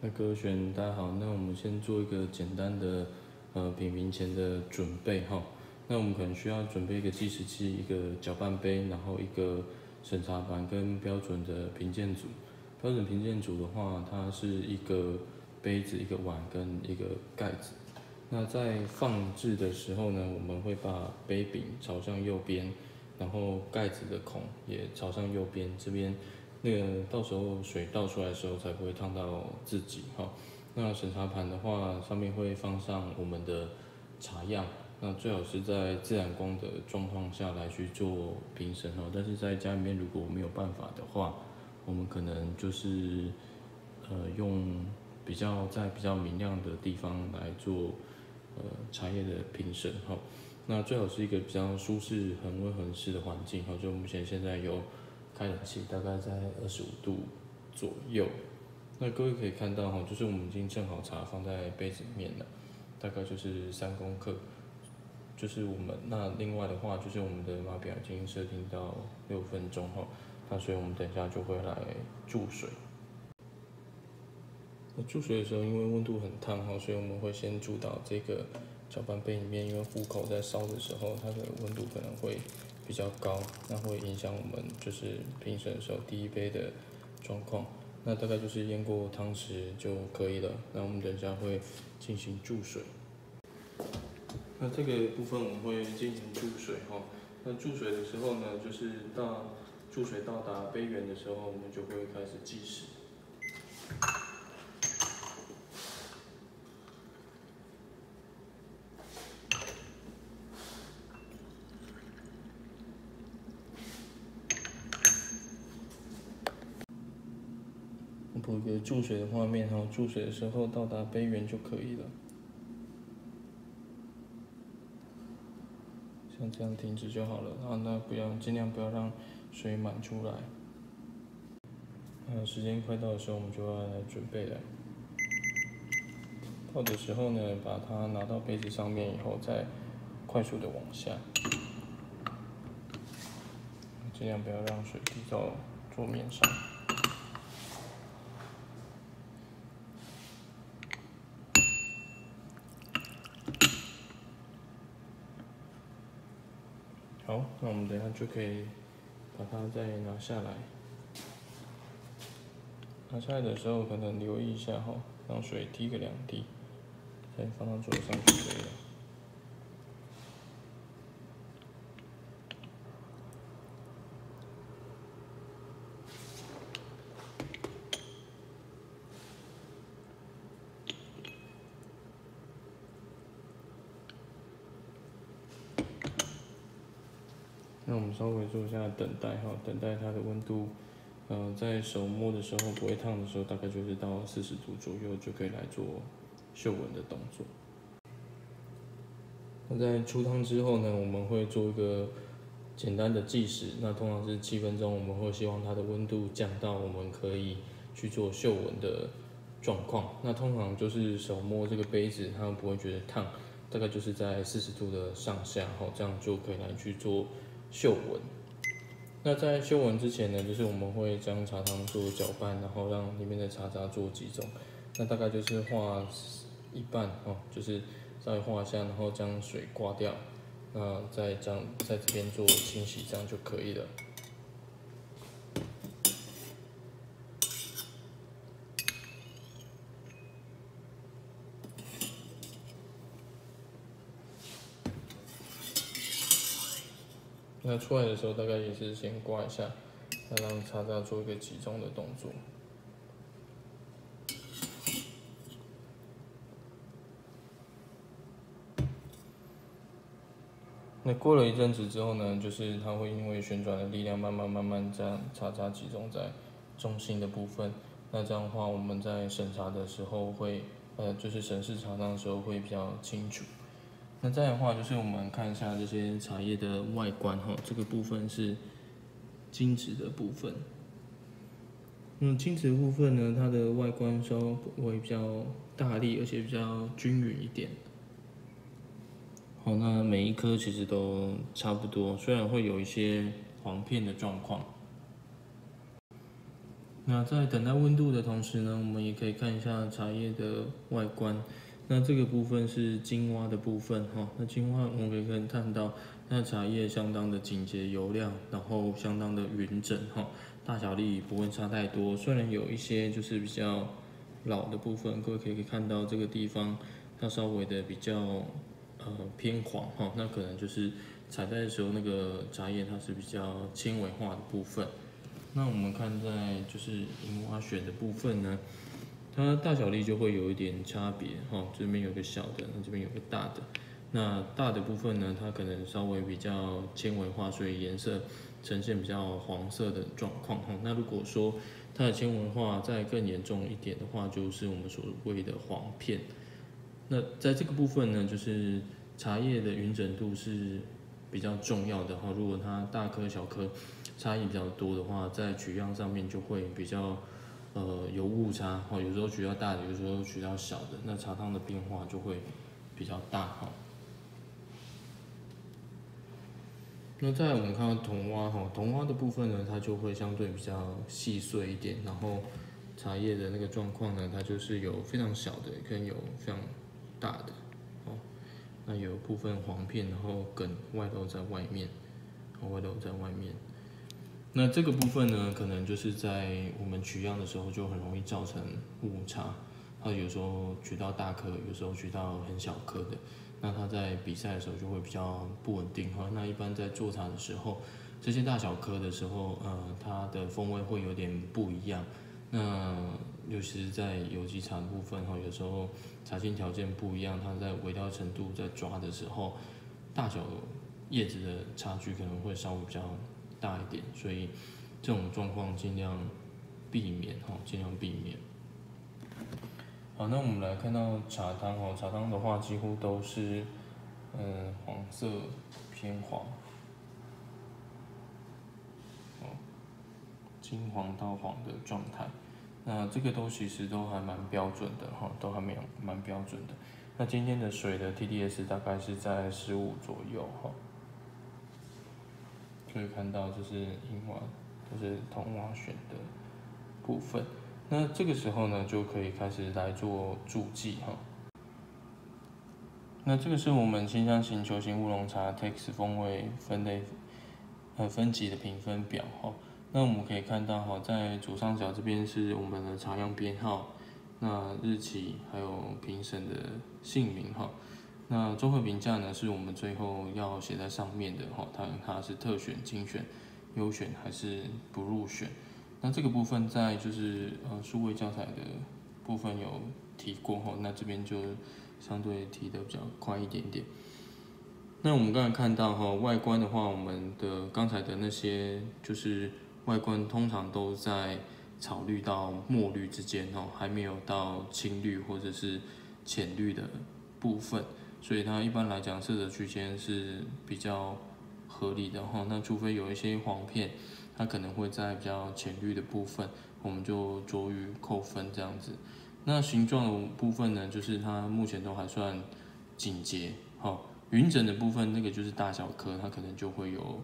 那各位学员大家好，那我们先做一个简单的呃品评前的准备哈。那我们可能需要准备一个计时器、一个搅拌杯，然后一个审查盘跟标准的评鉴组。标准评鉴组的话，它是一个杯子、一个碗跟一个盖子。那在放置的时候呢，我们会把杯柄朝向右边，然后盖子的孔也朝向右边，这边。那个到时候水倒出来的时候才不会烫到自己哈。那审查盘的话，上面会放上我们的茶样，那最好是在自然光的状况下来去做评审哦。但是在家里面如果没有办法的话，我们可能就是呃用比较在比较明亮的地方来做呃茶叶的评审哈。那最好是一个比较舒适、恒温、恒湿的环境哈。就目前现在有。开冷气大概在二十五度左右，那各位可以看到哈，就是我们已经正好茶放在杯子里面了，大概就是三公克，就是我们那另外的话就是我们的码表已经设定到六分钟哈，那所以我们等一下就会来注水。那注水的时候因为温度很烫哈，所以我们会先注到这个搅拌杯里面，因为壶口在烧的时候它的温度可能会。比较高，那会影响我们就是评审的时候第一杯的状况。那大概就是淹过汤匙就可以了。那我们等下会进行注水。那这个部分我们会进行注水哈。那注水的时候呢，就是到注水到达杯缘的时候，我们就会开始计时。补一个注水的画面然后，注水的时候到达杯缘就可以了，像这样停止就好了。然后那不要尽量不要让水满出来。那时间快到的时候，我们就要来准备了。泡的时候呢，把它拿到杯子上面以后，再快速的往下，尽量不要让水滴到桌面上。好，那我们等下就可以把它再拿下来。拿下来的时候，可能留意一下哈，让水滴个两滴，再放到桌上就可以了。稍微做一下等待哈，等待它的温度，呃，在手摸的时候不会烫的时候，大概就是到四十度左右就可以来做嗅闻的动作。那在出汤之后呢，我们会做一个简单的计时，那通常是七分钟，我们会希望它的温度降到我们可以去做嗅闻的状况。那通常就是手摸这个杯子，它不会觉得烫，大概就是在四十度的上下，哈，这样就可以来去做。嗅闻，那在嗅闻之前呢，就是我们会将茶汤做搅拌，然后让里面的茶渣做几种。那大概就是画一半哦，就是再画一下，然后将水刮掉，那再将在这边做清洗，这样就可以了。那出来的时候，大概也是先刮一下，再让叉叉做一个集中的动作。那过了一阵子之后呢，就是它会因为旋转的力量，慢慢慢慢将叉叉集中在中心的部分。那这样的话，我们在审查的时候会，呃，就是审视茶汤的时候会比较清楚。那再的话，就是我们看一下这些茶叶的外观哈，这个部分是金子的部分。那金子部分呢，它的外观稍微比较大力，而且比较均匀一点。好，那每一颗其实都差不多，虽然会有一些黄片的状况。那在等待温度的同时呢，我们也可以看一下茶叶的外观。那这个部分是金蛙的部分哈。那金蛙我们可以看到，那茶叶相当的紧结油亮，然后相当的匀整哈，大小粒不会差太多。虽然有一些就是比较老的部分，各位可以看到这个地方它稍微的比较呃偏黄哈，那可能就是采摘的时候那个茶叶它是比较纤维化的部分。那我们看在就是樱花选的部分呢，它大小粒就会有一点差别哈，这边有个小的，那这边有个大的。那大的部分呢，它可能稍微比较纤维化，所以颜色呈现比较黄色的状况哈。那如果说它的纤维化再更严重一点的话，就是我们所谓的黄片。那在这个部分呢，就是茶叶的匀整度是比较重要的哈。如果它大颗小颗。差异比较多的话，在取样上面就会比较，呃，有误差哈。有时候取到大的，有时候取到小的，那茶汤的变化就会比较大哈。那再我们看到铜蛙哈，铜蛙的部分呢，它就会相对比较细碎一点，然后茶叶的那个状况呢，它就是有非常小的，跟有非常大的哦。那有部分黄片，然后梗外露在外面，外露在外面。那这个部分呢，可能就是在我们取样的时候就很容易造成误差。它有时候取到大颗，有时候取到很小颗的，那它在比赛的时候就会比较不稳定哈。那一般在做茶的时候，这些大小颗的时候，呃，它的风味会有点不一样。那尤其是在有机茶的部分哈，有时候茶性条件不一样，它在微调程度在抓的时候，大小叶子的差距可能会稍微比较。大一点，所以这种状况尽量避免哈，尽量避免。好，那我们来看到茶汤哦，茶汤的话几乎都是嗯黄色偏黄，哦，金黄到黄的状态。那这个都其实都还蛮标准的哈，都还没有蛮标准的。那今天的水的 TDS 大概是在十五左右哈。可以看到，就是樱花，就是铜蛙选的部分。那这个时候呢，就可以开始来做注记哈。那这个是我们清香型球形乌龙茶 Tex 风味分类呃分级的评分表哈。那我们可以看到哈，在左上角这边是我们的茶样编号，那日期还有评审的姓名哈。那综合评价呢，是我们最后要写在上面的哈，它它是特选、精选、优选还是不入选？那这个部分在就是呃数位教材的部分有提过哈，那这边就相对提的比较快一点点。那我们刚才看到哈，外观的话，我们的刚才的那些就是外观通常都在草绿到墨绿之间哦，还没有到青绿或者是浅绿的部分。所以它一般来讲色泽区间是比较合理的哈，那除非有一些黄片，它可能会在比较浅绿的部分，我们就着于扣分这样子。那形状的部分呢，就是它目前都还算紧结，哈，匀整的部分那个就是大小颗，它可能就会有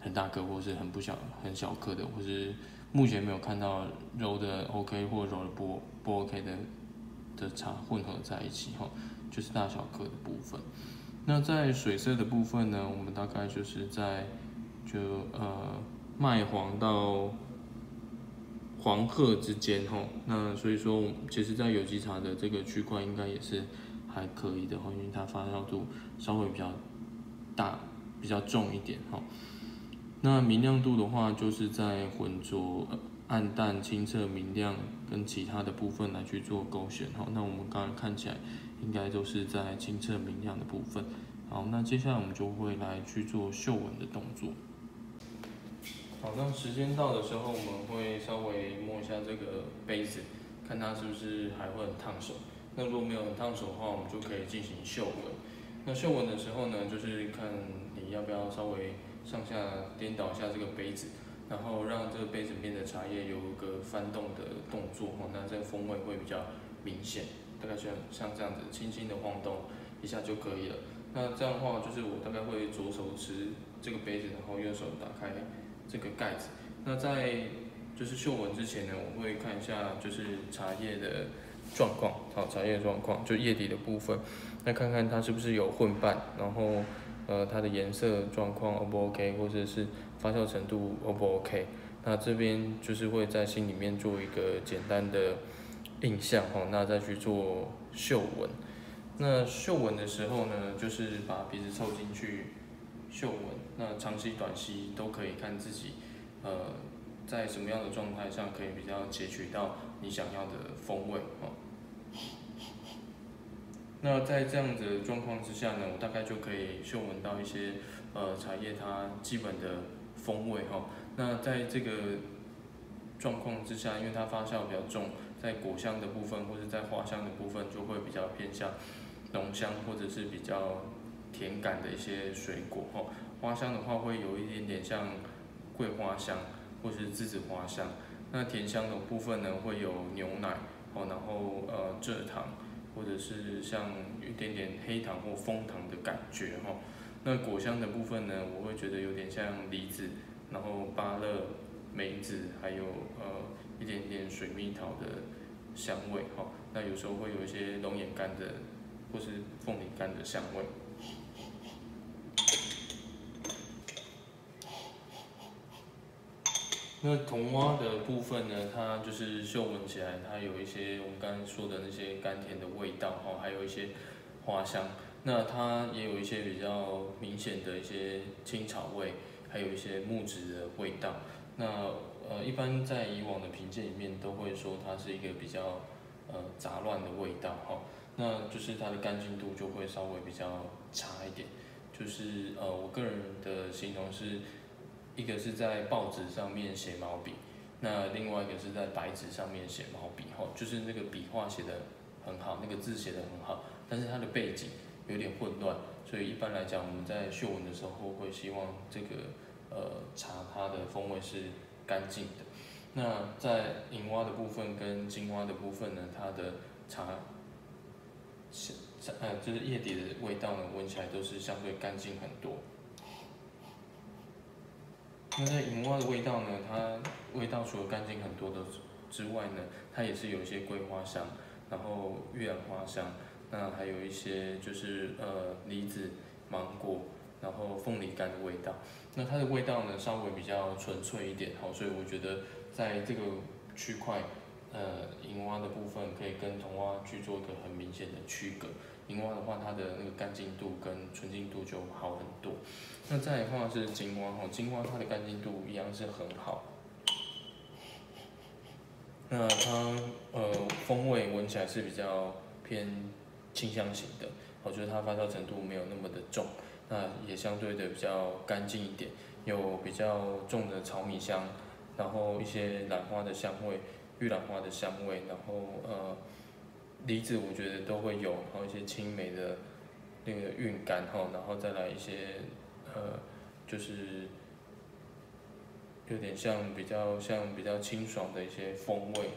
很大颗或是很不小很小颗的，或是目前没有看到揉的 OK 或揉的不不 OK 的的茶混合在一起哈。就是大小颗的部分，那在水色的部分呢，我们大概就是在就呃麦黄到黄褐之间吼，那所以说其实，在有机茶的这个区块应该也是还可以的吼，因为它发酵度稍微比较大，比较重一点吼。那明亮度的话，就是在浑浊、暗淡、清澈、明亮跟其他的部分来去做勾选吼。那我们刚刚看起来。应该都是在清澈明亮的部分。好，那接下来我们就会来去做嗅闻的动作。好，那时间到的时候，我们会稍微摸一下这个杯子，看它是不是还会很烫手。那如果没有很烫手的话，我们就可以进行嗅闻。那嗅闻的时候呢，就是看你要不要稍微上下颠倒一下这个杯子，然后让这个杯子里面的茶叶有一个翻动的动作，哦，那这个风味会比较明显。大概像像这样子，轻轻的晃动一下就可以了。那这样的话，就是我大概会左手持这个杯子，然后右手打开这个盖子。那在就是嗅闻之前呢，我会看一下就是茶叶的状况，好，茶叶状况就叶底的部分，那看看它是不是有混拌，然后呃它的颜色状况 O 不 OK，或者是发酵程度 O 不 OK，那这边就是会在心里面做一个简单的印象哈，那再去做嗅闻。那嗅闻的时候呢，就是把鼻子凑进去嗅闻，那长吸短吸都可以看自己，呃。在什么样的状态下可以比较截取到你想要的风味哦？那在这样的状况之下呢，我大概就可以嗅闻到一些呃茶叶它基本的风味哈。那在这个状况之下，因为它发酵比较重，在果香的部分或者在花香的部分就会比较偏向浓香或者是比较甜感的一些水果哈。花香的话会有一点点像桂花香。或是栀子花香，那甜香的部分呢，会有牛奶哦，然后呃蔗糖，或者是像一点点黑糖或枫糖的感觉哈。那果香的部分呢，我会觉得有点像梨子，然后芭乐、梅子，还有呃一点点水蜜桃的香味哈。那有时候会有一些龙眼干的，或是凤梨干的香味。那桐花的部分呢，它就是嗅闻起来，它有一些我们刚才说的那些甘甜的味道哈，还有一些花香。那它也有一些比较明显的一些青草味，还有一些木质的味道。那呃，一般在以往的评鉴里面都会说它是一个比较呃杂乱的味道哈。那就是它的干净度就会稍微比较差一点。就是呃，我个人的形容是。一个是在报纸上面写毛笔，那另外一个是在白纸上面写毛笔，吼，就是那个笔画写的很好，那个字写的很好，但是它的背景有点混乱，所以一般来讲，我们在嗅闻的时候会希望这个呃茶它的风味是干净的。那在银花的部分跟金花的部分呢，它的茶是呃就是叶底的味道呢，闻起来都是相对干净很多。那在银花的味道呢？它味道除了干净很多的之外呢，它也是有一些桂花香，然后月兰花香，那还有一些就是呃梨子、芒果，然后凤梨干的味道。那它的味道呢，稍微比较纯粹一点，好，所以我觉得在这个区块，呃，银蛙的部分可以跟铜蛙去做一个很明显的区隔。银蛙的话，它的那个干净度跟纯净度就好很多。那再的话是金蛙哈，金蛙它的干净度一样是很好。那它呃风味闻起来是比较偏清香型的，我觉得它发酵程度没有那么的重，那也相对的比较干净一点，有比较重的炒米香，然后一些兰花的香味，玉兰花的香味，然后呃。梨子我觉得都会有，然后一些青梅的那个韵感哈，然后再来一些呃，就是有点像比较像比较清爽的一些风味。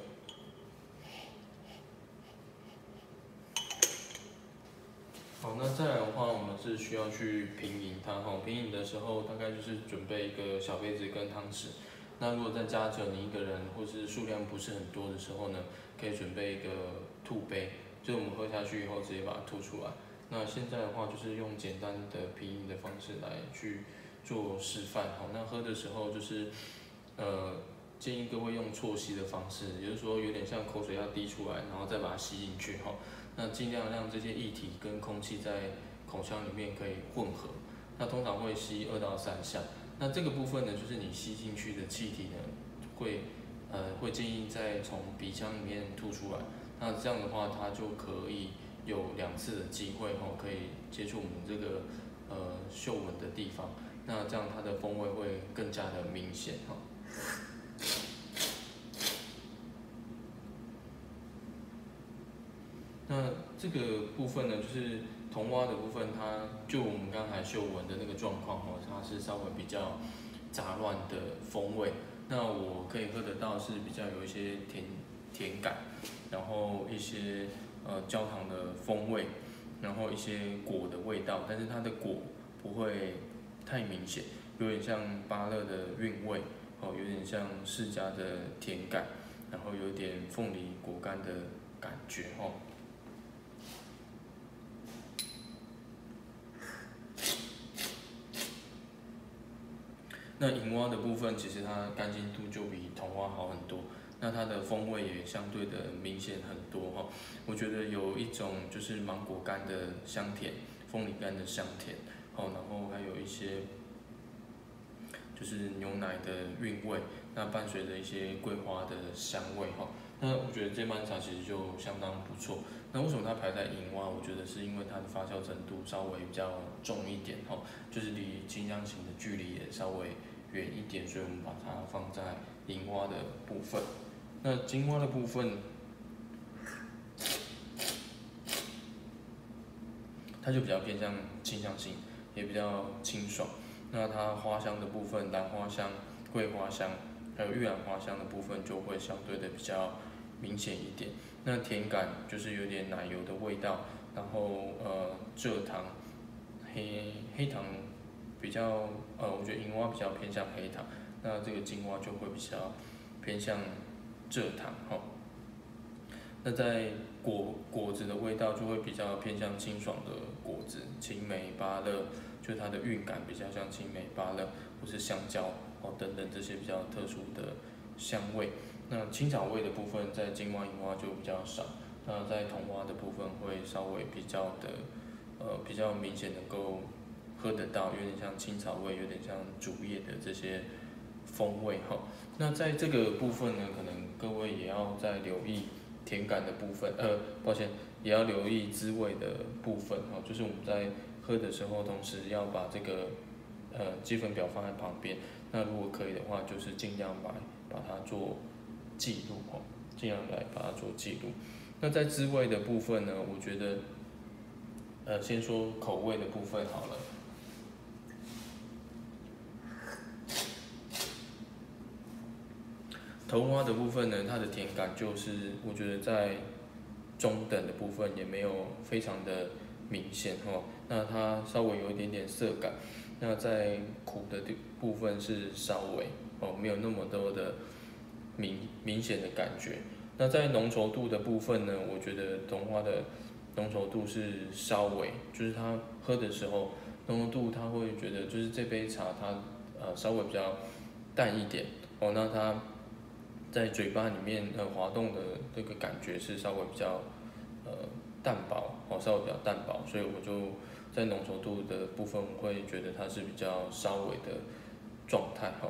好，那再来的话，我们是需要去品饮它哈。品饮的时候，大概就是准备一个小杯子跟汤匙。那如果在家只有你一个人，或是数量不是很多的时候呢，可以准备一个。吐杯，就我们喝下去以后直接把它吐出来。那现在的话，就是用简单的品饮的方式来去做示范。好，那喝的时候就是，呃，建议各位用错吸的方式，也就是说有点像口水要滴出来，然后再把它吸进去。哈，那尽量让这些液体跟空气在口腔里面可以混合。那通常会吸二到三下。那这个部分呢，就是你吸进去的气体呢，会，呃，会建议再从鼻腔里面吐出来。那这样的话，它就可以有两次的机会哈，可以接触我们这个呃嗅闻的地方。那这样它的风味会更加的明显哈。这个部分呢，就是桐花的部分，它就我们刚才嗅闻的那个状况哈，它是稍微比较杂乱的风味。那我可以喝得到是比较有一些甜甜感。然后一些呃焦糖的风味，然后一些果的味道，但是它的果不会太明显，有点像芭乐的韵味，哦，有点像释迦的甜感，然后有点凤梨果干的感觉哦。那银蛙的部分，其实它干净度就比铜蛙好很多，那它的风味也相对的明显很多哈。我觉得有一种就是芒果干的香甜，凤梨干的香甜，哦，然后还有一些就是牛奶的韵味，那伴随着一些桂花的香味哈。那我觉得这班茶其实就相当不错。那为什么它排在银蛙？我觉得是因为它的发酵程度稍微比较重一点哈，就是离清香型的距离也稍微远一点，所以我们把它放在银蛙的部分。那金蛙的部分，它就比较偏向清香型，也比较清爽。那它花香的部分，兰花香、桂花香，还有玉兰花香的部分，就会相对的比较明显一点。那甜感就是有点奶油的味道，然后呃蔗糖、黑黑糖比较呃，我觉得银蛙比较偏向黑糖，那这个金蛙就会比较偏向蔗糖哈。那在果果子的味道就会比较偏向清爽的果子，青梅、芭乐，就它的韵感比较像青梅、芭乐或是香蕉等等这些比较特殊的香味。那青草味的部分在金花、银花就比较少，那在桐花的部分会稍微比较的，呃，比较明显能够喝得到，有点像青草味，有点像竹叶的这些风味哈。那在这个部分呢，可能各位也要再留意甜感的部分，呃，抱歉，也要留意滋味的部分哈，就是我们在喝的时候，同时要把这个呃积分表放在旁边，那如果可以的话，就是尽量把把它做。记录哦，尽量来把它做记录。那在滋味的部分呢，我觉得，呃，先说口味的部分好了。头花的部分呢，它的甜感就是我觉得在中等的部分，也没有非常的明显哦。那它稍微有一点点涩感。那在苦的部分是稍微哦，没有那么多的。明明显的感觉，那在浓稠度的部分呢？我觉得桐花的浓稠度是稍微，就是它喝的时候浓稠度，他会觉得就是这杯茶它呃稍微比较淡一点哦。那它在嘴巴里面呃滑动的这个感觉是稍微比较呃淡薄哦，稍微比较淡薄，所以我就在浓稠度的部分我会觉得它是比较稍微的状态哈。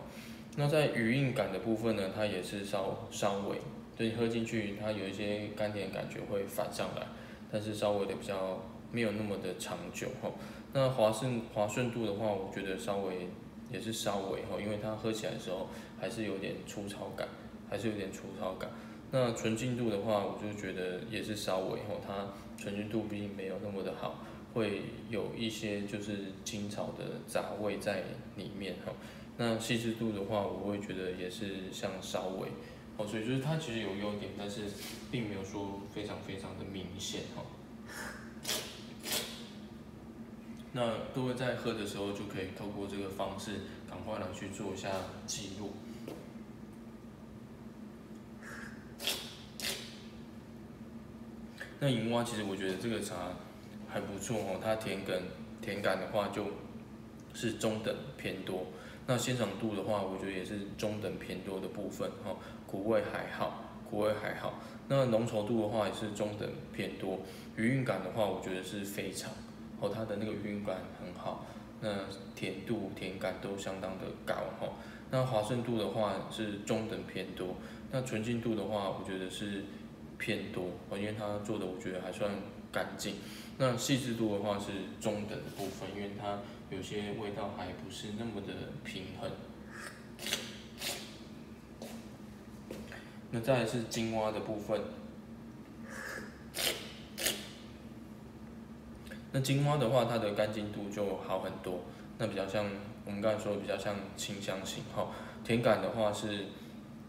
那在余韵感的部分呢，它也是稍稍微，就你喝进去，它有一些甘甜的感觉会反上来，但是稍微的比较没有那么的长久哈。那滑顺滑顺度的话，我觉得稍微也是稍微哈，因为它喝起来的时候还是有点粗糙感，还是有点粗糙感。那纯净度的话，我就觉得也是稍微哈，它纯净度毕竟没有那么的好，会有一些就是青草的杂味在里面哈。那细致度的话，我会觉得也是像稍微哦，所以就是它其实有优点，但是并没有说非常非常的明显哈。那各位在喝的时候就可以透过这个方式，赶快来去做一下记录。那银蛙其实我觉得这个茶还不错哦，它甜感甜感的话就是中等偏多。那鲜爽度的话，我觉得也是中等偏多的部分哈，苦味还好，苦味还好。那浓稠度的话也是中等偏多，余韵感的话，我觉得是非常，哦，它的那个余韵感很好，那甜度甜感都相当的高哈。那滑顺度的话是中等偏多，那纯净度的话，我觉得是偏多，因为它做的我觉得还算干净。那细致度的话是中等的部分，因为它有些味道还不是那么的平衡。那再来是金蛙的部分。那金蛙的话，它的干净度就好很多。那比较像我们刚才说的，比较像清香型哈。甜感的话是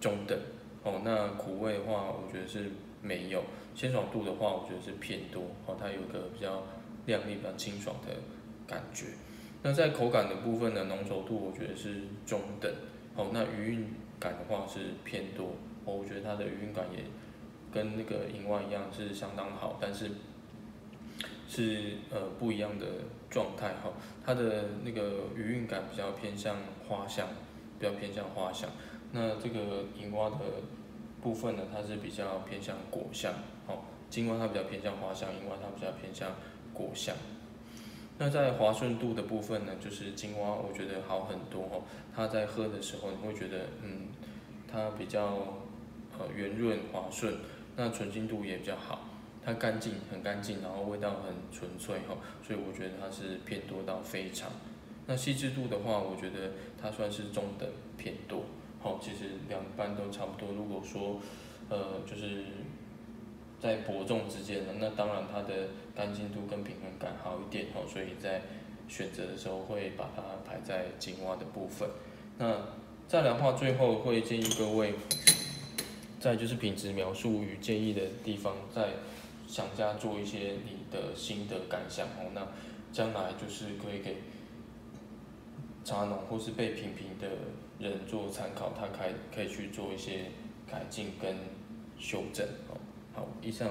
中等哦。那苦味的话，我觉得是没有。鲜爽度的话，我觉得是偏多哦，它有一个比较亮丽、比较清爽的感觉。那在口感的部分呢，浓稠度我觉得是中等哦，那余韵感的话是偏多，哦，我觉得它的余韵感也跟那个银蛙一样是相当好，但是是呃不一样的状态哈。它的那个余韵感比较偏向花香，比较偏向花香。那这个银蛙的部分呢，它是比较偏向果香，哦，金蛙它比较偏向花香，银蛙它比较偏向果香。那在滑顺度的部分呢，就是金蛙，我觉得好很多哦。它在喝的时候，你会觉得，嗯，它比较呃圆润滑顺，那纯净度也比较好，它干净很干净，然后味道很纯粹哈，所以我觉得它是偏多到非常。那细致度的话，我觉得它算是中等偏多，好，其实两半都差不多。如果说，呃，就是。在伯仲之间呢，那当然它的干净度跟平衡感好一点哦，所以在选择的时候会把它排在金蛙的部分。那再来的话，最后会建议各位，在就是品质描述与建议的地方，再想加做一些你的心得感想哦。那将来就是可以给茶农或是被品评的人做参考，他可以可以去做一些改进跟修正。好，以上。